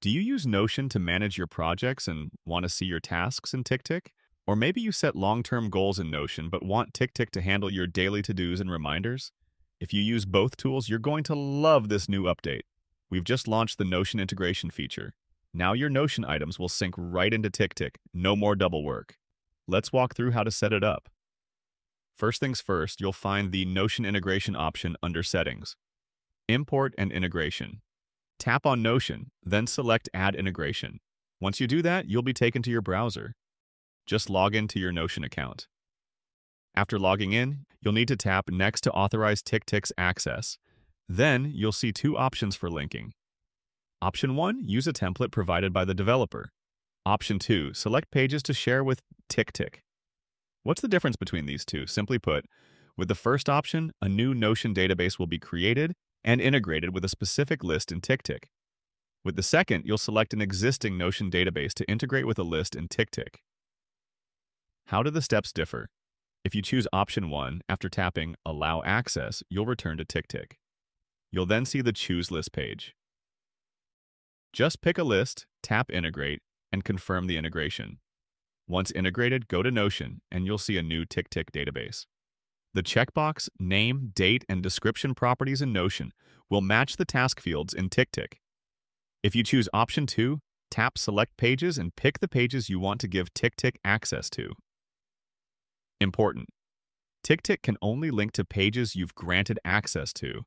Do you use Notion to manage your projects and want to see your tasks in TickTick? Or maybe you set long-term goals in Notion but want TickTick to handle your daily to-dos and reminders? If you use both tools, you're going to love this new update. We've just launched the Notion integration feature. Now your Notion items will sync right into TickTick, no more double work. Let's walk through how to set it up. First things first, you'll find the Notion integration option under Settings. Import and Integration. Tap on Notion, then select Add Integration. Once you do that, you'll be taken to your browser. Just log into your Notion account. After logging in, you'll need to tap Next to authorize TickTick's access. Then, you'll see two options for linking. Option 1, use a template provided by the developer. Option 2, select pages to share with TickTick. What's the difference between these two? Simply put, with the first option, a new Notion database will be created and integrated with a specific list in TickTick. With the second, you'll select an existing Notion database to integrate with a list in TickTick. How do the steps differ? If you choose option 1, after tapping Allow Access, you'll return to TickTick. You'll then see the Choose List page. Just pick a list, tap Integrate, and confirm the integration. Once integrated, go to Notion, and you'll see a new TickTick database. The checkbox, name, date, and description properties in Notion will match the task fields in TickTick. If you choose Option 2, tap Select Pages and pick the pages you want to give TickTick access to. Important. TickTick can only link to pages you've granted access to.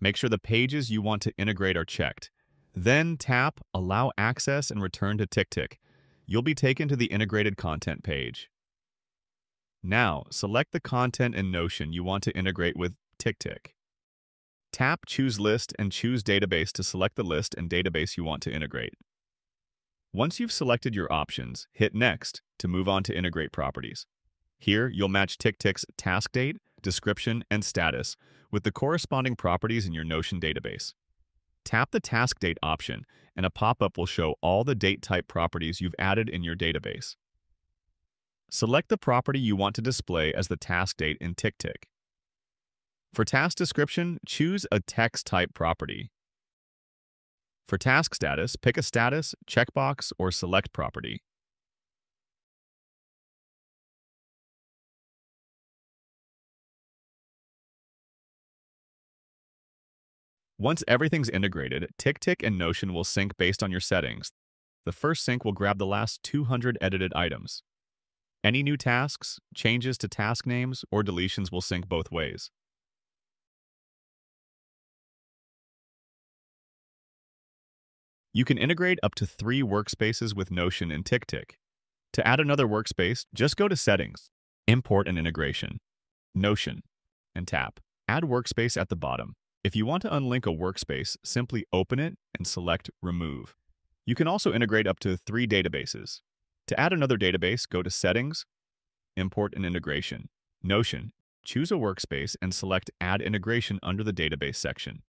Make sure the pages you want to integrate are checked. Then tap Allow Access and return to TickTick. You'll be taken to the integrated content page. Now, select the content in Notion you want to integrate with TickTick. Tap Choose List and choose Database to select the list and database you want to integrate. Once you've selected your options, hit Next to move on to Integrate Properties. Here, you'll match TickTick's task date, description, and status with the corresponding properties in your Notion database. Tap the Task Date option, and a pop-up will show all the date type properties you've added in your database. Select the property you want to display as the task date in TickTick. For task description, choose a text type property. For task status, pick a status, checkbox, or select property. Once everything's integrated, TickTick and Notion will sync based on your settings. The first sync will grab the last 200 edited items. Any new tasks, changes to task names, or deletions will sync both ways. You can integrate up to three workspaces with Notion in TickTick. To add another workspace, just go to Settings, Import and Integration, Notion, and tap Add Workspace at the bottom. If you want to unlink a workspace, simply open it and select Remove. You can also integrate up to three databases. To add another database, go to Settings, Import and Integration, Notion, choose a workspace and select Add Integration under the Database section.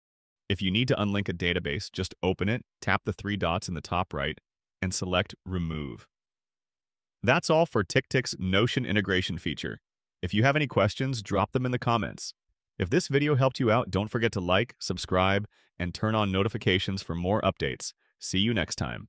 If you need to unlink a database, just open it, tap the three dots in the top right, and select Remove. That's all for TickTick's Notion integration feature. If you have any questions, drop them in the comments. If this video helped you out, don't forget to like, subscribe, and turn on notifications for more updates. See you next time.